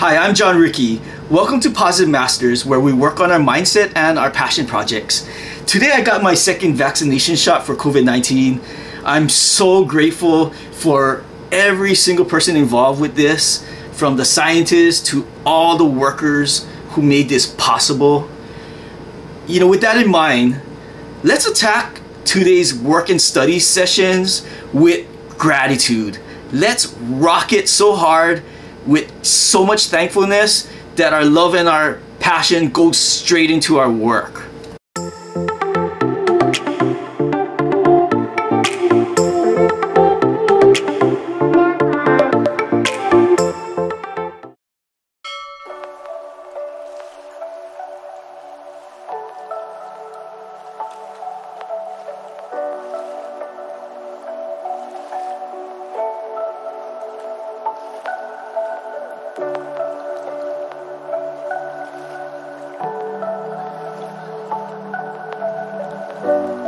Hi, I'm Jon Riki. Welcome to Positive Masters, where we work on our mindset and our passion projects. Today, I got my second vaccination shot for COVID 19. I'm so grateful for every single person involved with this, from the scientists to all the workers who made this possible. You know, with that in mind, let's attack today's work and study sessions with gratitude. Let's rock it so hard with so much thankfulness that our love and our passion goes straight into our work. You